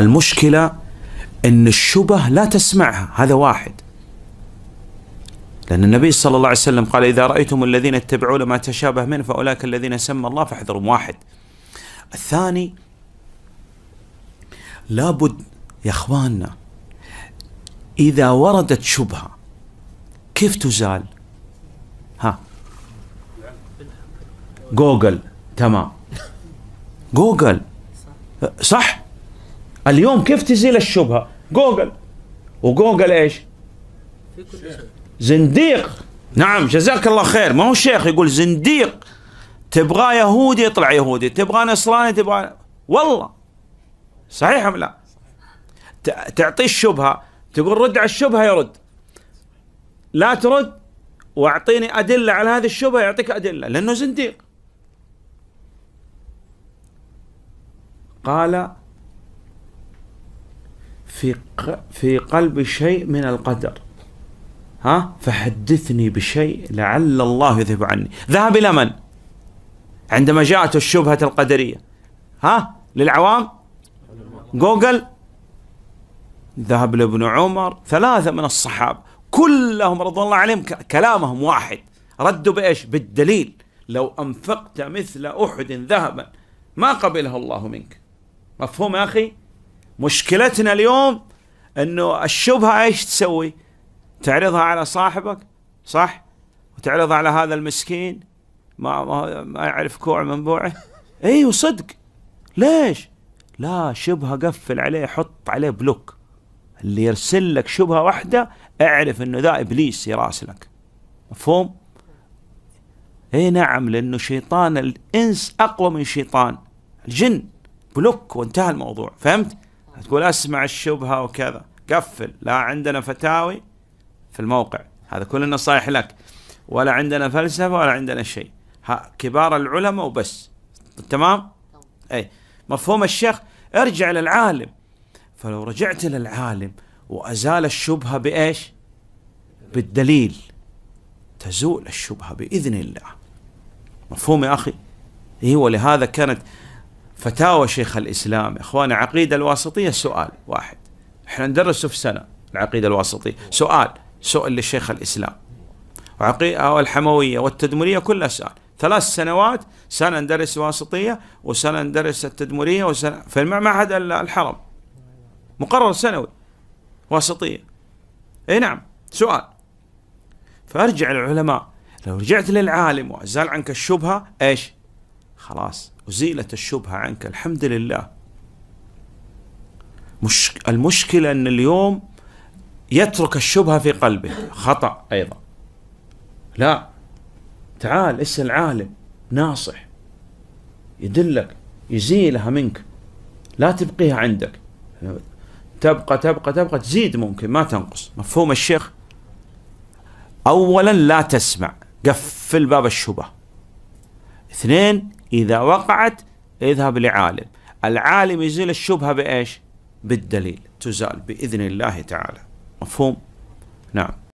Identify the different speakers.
Speaker 1: المشكلة أن الشبه لا تسمعها هذا واحد. لأن النبي صلى الله عليه وسلم قال إذا رأيتم الذين يتبعون ما تشابه منه فأولئك الذين سمى الله فاحذرهم. واحد. الثاني لابد يا إخواننا إذا وردت شبهة كيف تزال؟ ها. جوجل تمام. جوجل. صح؟ اليوم كيف تزيل الشبهه؟ جوجل. وجوجل إيش؟ زنديق. نعم جزاك الله خير. ما هو شيخ يقول زنديق. تبغى يهودي يطلع يهودي تبغى نصراني تبغى والله. صحيح أم لا؟ تعطيه الشبهة. تقول رد على الشبهة يرد. لا ترد واعطيني أدلة على هذه الشبهة يعطيك أدلة لأنه زنديق. قال في في قلب شيء من القدر. ها؟ فحدثني بشيء لعل الله يذهب عني. ذهب إلى من؟ عندما جاءته الشبهة القدرية. ها؟ للعوام؟ جوجل؟ ذهب لابن عمر. ثلاثة من الصحابة. كلهم رضي الله عليهم كلامهم واحد. ردوا بإيش؟ بالدليل. لو أنفقت مثل أحد ذهبا ما قبله الله منك. مفهوم يا أخي؟ مشكلتنا اليوم أنه الشبهة إيش تسوي؟ تعرضها على صاحبك صح؟ وتعرضها على هذا المسكين ما ما, ما يعرف كوع من بوعه. أيوه صدق ليش؟ لا شبهة قفل عليه حط عليه block. اللي يرسل لك شبهة واحدة اعرف إنه ذا إبليس يراسلك مفهوم؟ اي نعم لأنه شيطان الإنس أقوى من شيطان. الجن. block وانتهى الموضوع. فهمت؟ تقول أسمع الشبهة وكذا. قفل لا عندنا فتاوي في الموقع. هذا كل النصائح لك. ولا عندنا فلسفة ولا عندنا شيء. كبار العلماء وبس. تمام؟ اي مفهوم الشيخ؟ ارجع للعالم. فلو رجعت للعالم وأزال الشبهة بإيش؟ بالدليل. تزول الشبهة بإذن الله. مفهوم يا أخي؟ اي ولهذا كانت فتاوى شيخ الإسلام. إخواني عقيدة الواسطية سؤال واحد. إحنا ندرسه في سنة العقيدة الواسطية. سؤال سؤال لشيخ الإسلام. وعقيدة الحمويه والتدمرية كلها سؤال. ثلاث سنوات سنة ندرس واسطية وسنة ندرس التدمرية وسنة في المعهد الحرم. مقرر سنوي. واسطية. إي نعم. سؤال. فأرجع للعلماء. لو رجعت للعالم وأزال عنك الشبهة إيش؟ خلاص أزيلت الشبهة عنك الحمد لله. مش المشكلة أن اليوم يترك الشبهة في قلبه خطأ أيضا. لا تعال اسأل عالم ناصح يدلك يزيلها منك لا تبقيها عندك. تبقى تبقى تبقى تزيد ممكن ما تنقص. مفهوم الشيخ؟ اولا لا تسمع قفل باب الشبه اثنين إذا وقعت اذهب لعالم. العالم يزيل الشبهه بإيش؟ بالدليل. تزال بإذن الله تعالى. مفهوم؟ نعم.